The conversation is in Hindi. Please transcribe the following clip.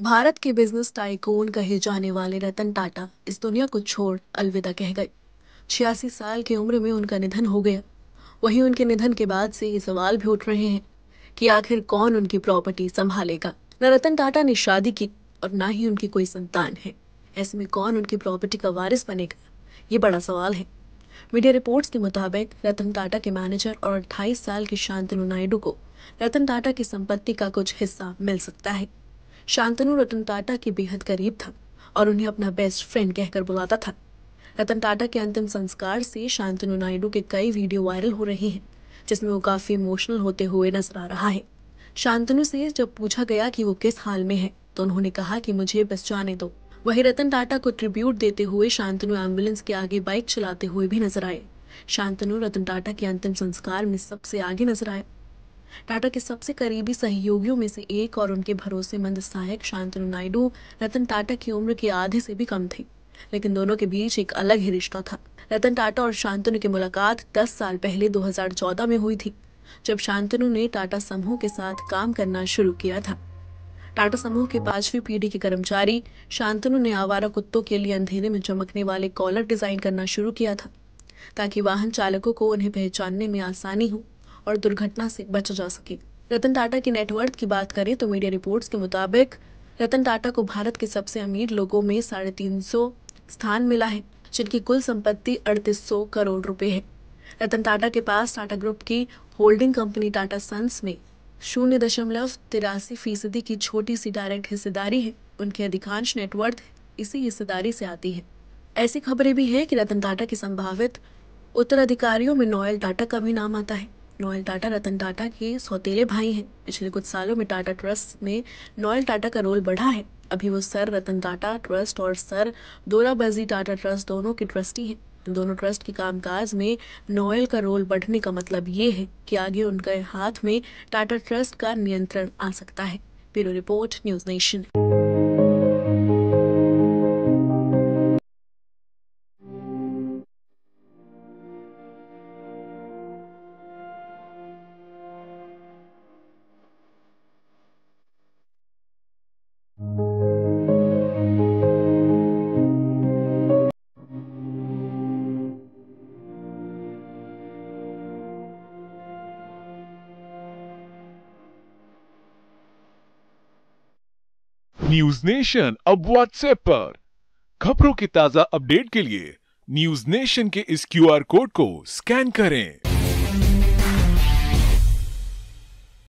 भारत के बिज़नेस टाइकून कहे जाने वाले रतन टाटा इस दुनिया को छोड़ अलविदा कह गए। छियासी साल की उम्र में उनका निधन हो गया। वहीं उनके निधन के बाद से ये सवाल भी उठ रहे हैं कि आखिर कौन उनकी प्रॉपर्टी संभालेगा? न रतन टाटा ने शादी की और ना ही उनकी कोई संतान है। ऐसे में कौन उनकी प्रॉपर्टी का वारिस बनेगा? ये बड़ा सवाल है। मीडिया रिपोर्ट्स के मुताबिक रतन टाटा के मैनेजर और 28 साल के शांतनु नायडू को रतन टाटा की संपत्ति का कुछ हिस्सा मिल सकता है। शांतनु रतन टाटा के बेहद करीब था और उन्हें अपना बेस्ट फ्रेंड कहकर बुलाता था। रतन टाटा के अंतिम संस्कार से शांतनु नायडू के कई वीडियो वायरल हो रहे हैं, जिसमें वो काफ़ी इमोशनल होते हुए नज़र आ रहा है। शांतनु से जब पूछा गया कि वो किस हाल में है तो उन्होंने कहा कि मुझे बस जाने दो। वही रतन टाटा को ट्रिब्यूट देते हुए शांतनु एंबुलेंस के आगे बाइक चलाते हुए भी नज़र आए। शांतनु रतन टाटा के अंतिम संस्कार में सबसे आगे नज़र आए। टाटा के सबसे करीबी सहयोगियों में से एक और उनके भरोसेमंद सहायक शांतनु नायडू, रतन टाटा की उम्र के आधे से भी कम थे, लेकिन दोनों के बीच एक अलग ही रिश्ता था। रतन टाटा और शांतनु की मुलाकात 10 साल पहले 2014 में हुई थी, जब शांतनु ने टाटा समूह के साथ काम करना शुरू किया था। टाटा समूह के पांचवी पीढ़ी के कर्मचारी शांतनु ने आवारा कुत्तों के लिए अंधेरे में चमकने वाले कॉलर डिज़ाइन करना शुरू किया था, ताकि वाहन चालकों को उन्हें पहचानने में आसानी हो। और दुर्घटना से बचा जा सके। रतन टाटा की नेटवर्थ की बात करें तो मीडिया रिपोर्ट्स के मुताबिक रतन टाटा को भारत के सबसे अमीर लोगों में साढ़े तीन सौ स्थान मिला है, जिनकी कुल संपत्ति अड़तीस सौ करोड़ रुपए है। रतन टाटा के पास टाटा ग्रुप की होल्डिंग कंपनी टाटा सन्स में शून्य दशमलव तिरासी फ़ीसदी की छोटी सी डायरेक्ट हिस्सेदारी है। उनकी अधिकांश नेटवर्थ इसी हिस्सेदारी से आती है। ऐसी खबरें भी है कि रतन टाटा के संभावित उत्तराधिकारियों में नोएल टाटा का भी नाम आता है। नोएल टाटा रतन टाटा के सौतेले भाई हैं। पिछले कुछ सालों में टाटा ट्रस्ट में नोएल टाटा का रोल बढ़ा है। अभी वो सर रतन टाटा ट्रस्ट और सर दोराबजी टाटा ट्रस्ट दोनों के ट्रस्टी हैं। दोनों ट्रस्ट के कामकाज में नोएल का रोल बढ़ने का मतलब ये है कि आगे उनके हाथ में टाटा ट्रस्ट का नियंत्रण आ सकता है। Bureau report, news nation. News nation अब व्हाट्सएप पर। खबरों के ताज़ा अपडेट के लिए न्यूज़ नेशन के इस क्यूआर कोड को स्कैन करें।